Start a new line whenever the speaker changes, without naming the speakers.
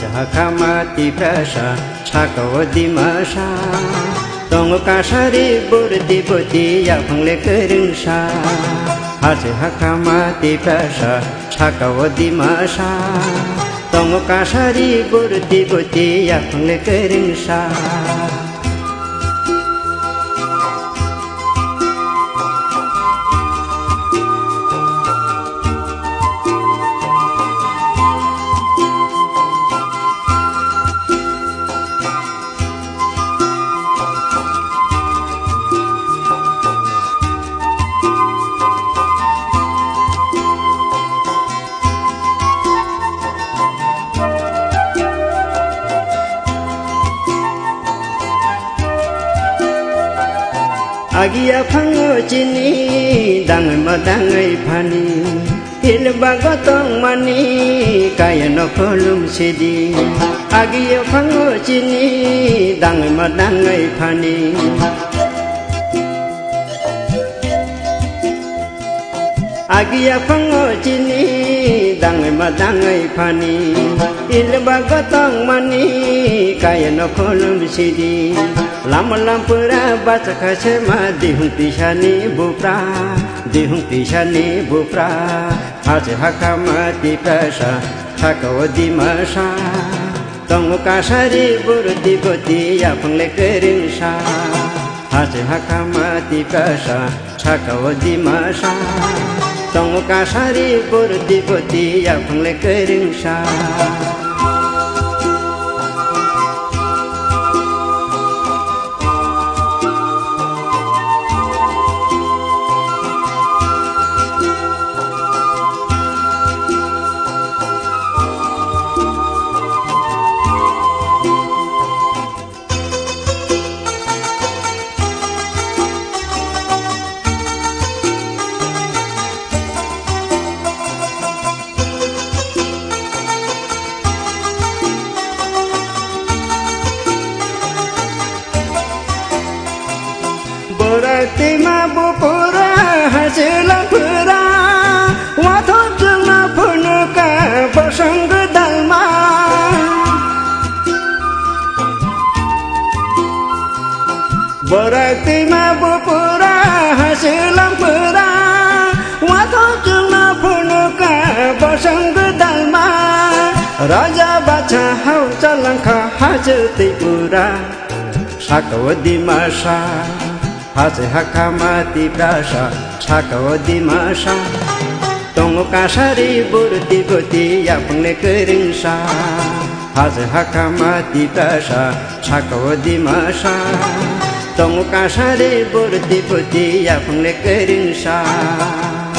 ঝাখামাতি প্রাসা ছাকদি মাসা তঙ্গ কাশারে বর্তি পতি আফংলে করংসা হাজ হাখামাতি প্রাসা ছাকদি মাসা তঙ্গ কাশারি বর্তি পতি আফংলে করংসা agia phang chini dang ma dang ai phani il bagotong mani kaya no kolum sidi agia phang chini dang ma dang ai phani agia phang chini dang ma dang ai phani il bagotong mani kaya no kolum sidi Lama lampura baca kacema dihung tishani bupra dihung tishani bupra Hace hakama tipasha hakawa dimasha Tongu kasari buru tiboti ya pengle keringsha Hace hakama tipasha hakawa dimasha Tongu kasari buru tiboti ya pengle keringsha
दैमा बुपुरा हाजेला फुरा वाथो जुमा फुनुका बसंग दलमा बरा दैमा बपुरा हाजेला फुरा वाथो जुमा फुनुका बसङ्ग दलमा
राजा बाछा हौ चलङ्खा हाजे त्यही पुरा साटो दिमासा 하세 하카마티 브라샤 차카오디 마샤 동오카샤리 부르디 고디 야풍네 그릉샤 하세 하카마티 브라샤 차카오디 마샤 동오카샤리 부르디 고디 야풍네 그릉샤